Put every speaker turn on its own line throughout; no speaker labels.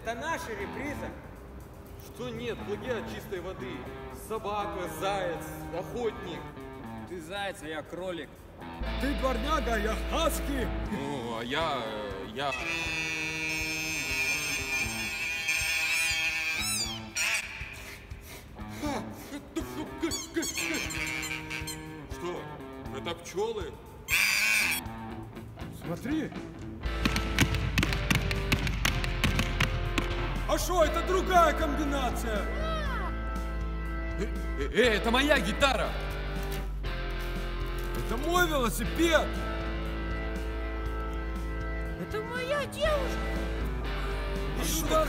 Это наша реприза.
Что нет, плагиат чистой воды. Собака, заяц, охотник.
Ты заяц, а я кролик.
Ты дворняга, а я хаски.
Ну, а я... э, я... Что? Это пчелы?
Смотри. Что, это другая комбинация?
Э, э, это моя гитара!
Это мой велосипед.
Это моя девушка.
Да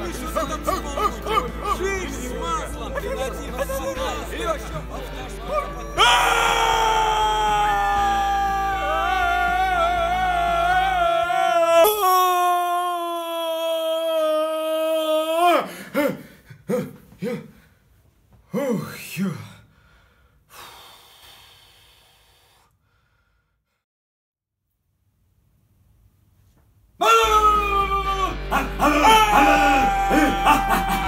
Миша, там с Жизнь с маслом. Ты на один, 아, 아, 아, 아, 아, 아,